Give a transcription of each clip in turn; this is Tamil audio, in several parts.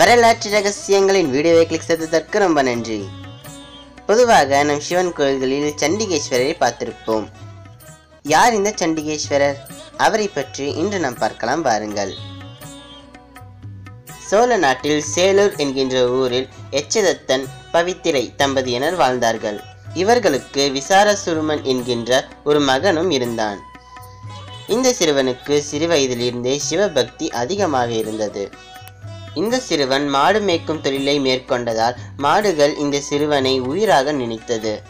வரலாற்று ரகசியங்களின் வீடியோவை கிளிக் செய்ததற்கு ரொம்ப நன்றி. பொதுவாக நம் சிவன் கோயில்களில் சண்டிகேஸ்வரரை பார்த்திருப்போம். யார் இந்த சண்டிகேஸ்வரர்? அவரை பற்றி இன்று நாம் பார்க்கலாம் பாருங்கள் சோழ நாட்டில் சேலூர் என்கின்ற ஊரில் எச்சதத்தன் பவித்திரை தம்பதியினர் வாழ்ந்தார்கள். இவர்களுக்கு விசாரசுருமன் என்கின்ற ஒரு மகனும் இருந்தான். இந்த சிறுவனுக்கு சிறு வயதிலிருந்தே சிவபக்தி அதிகமாக இருந்தது. இந்த சிறுவன் மாடு மேய்க்கும் தொழிலை மேற்கொண்டதால் மாடுகள் இந்த சிறுவனை உயிராக நினைத்தது.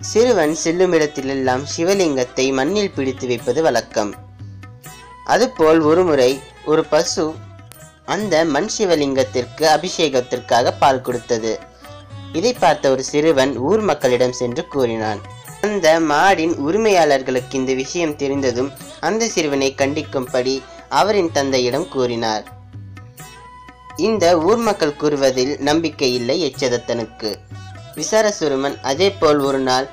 சிறுவன் செல்லும் இடத்திலெல்லாம் சிவலிங்கத்தை மண்ணில் பிடித்து வைப்பது வழக்கம். அதுபோல் ஒருமுறை ஒரு பசு அந்த மண் சிவலிங்கத்திற்கு அபிஷேகத்திற்காக பால் கொடுத்தது. இதை பார்த்த ஒரு சிறுவன் ஊர் மக்களிடம் சென்று கூறினான் அந்த மாடின் உரிமையாளர்களுக்கு இந்த விஷயம் தெரிந்ததும் அந்த சிறுவனை கண்டிக்கும்படி அவரின் தந்தையிடம் கூறினார். இந்த ஊர் மக்கள் கூறுவதில் நம்பிக்கை இல்லை எச்சதத்தனுக்கு விசாரசுருமன் அதேபோல் ஒரு நாள்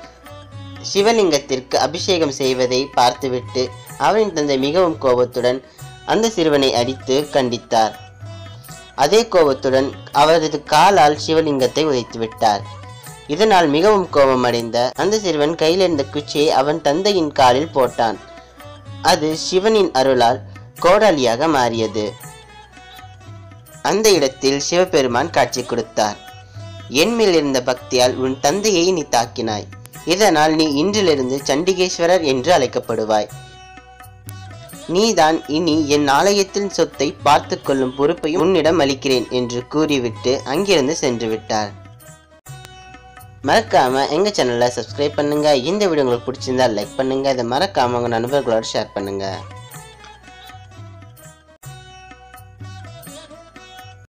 சிவலிங்கத்திற்கு அபிஷேகம் செய்வதை பார்த்துவிட்டு அவரின் தந்தை மிகவும் கோபத்துடன் அந்த சிறுவனை அடித்து கண்டித்தார். அதே கோபத்துடன் அவரது காலால் சிவலிங்கத்தை உதைத்து விட்டார். இதனால் மிகவும் கோபமடைந்த அந்த சிறுவன் கையிலிருந்த குச்சியை அவன் தந்தையின் காலில் போட்டான். அது சிவனின் அருளால் கோடாலியாக மாறியது. அந்த இடத்தில் சிவபெருமான் காட்சி கொடுத்தார். என் மேல் இருந்த பக்தியால் உன் தந்தையை நீ தாக்கினாய். இதனால் நீ இன்றிலிருந்து சண்டிகேஸ்வரர் என்று அழைக்கப்படுவாய். நீதான் இனி என் ஆலயத்தின் சொத்தை பார்த்து கொள்ளும் பொறுப்பை உன்னிடம் அளிக்கிறேன் என்று கூறிவிட்டு அங்கிருந்து சென்று விட்டார். மறக்காம எங்க சேனலை சப்ஸ்கிரைப் பண்ணுங்க. இந்த வீடியோ உங்களுக்கு பிடிச்சிருந்தா லைக் பண்ணுங்க. இதை மறக்காம உங்க நண்பர்களோட ஷேர் பண்ணுங்க.